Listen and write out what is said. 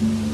Mm-hmm.